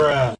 bruh.